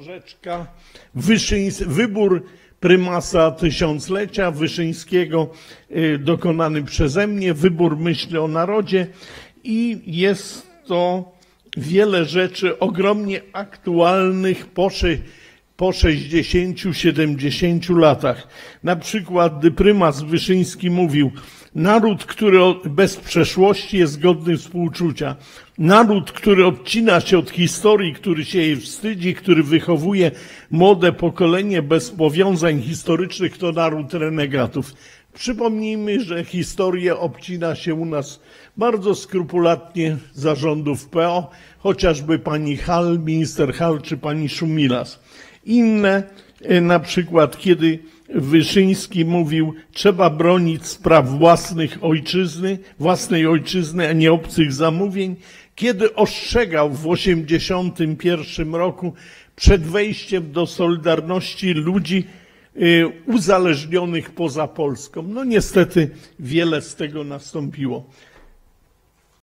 Rzeczka, Wyszyńs, wybór prymasa tysiąclecia Wyszyńskiego y, dokonany przeze mnie, wybór myśli o narodzie. I jest to wiele rzeczy ogromnie aktualnych po, sze- po 60-70 latach. Na przykład, gdy prymas Wyszyński mówił, naród, który bez przeszłości jest godny współczucia, naród, który odcina się od historii, który się jej wstydzi, który wychowuje młode pokolenie bez powiązań historycznych, to naród renegatów. Przypomnijmy, że historię obcina się u nas bardzo skrupulatnie zarządów PO, chociażby pani Hall, minister Hall czy pani Szumilas. Inne, e, na przykład kiedy Wyszyński mówił, trzeba bronić spraw własnych ojczyzny, własnej ojczyzny, a nie obcych zamówień, kiedy ostrzegał w 1981 roku przed wejściem do Solidarności ludzi y, uzależnionych poza Polską. No niestety wiele z tego nastąpiło.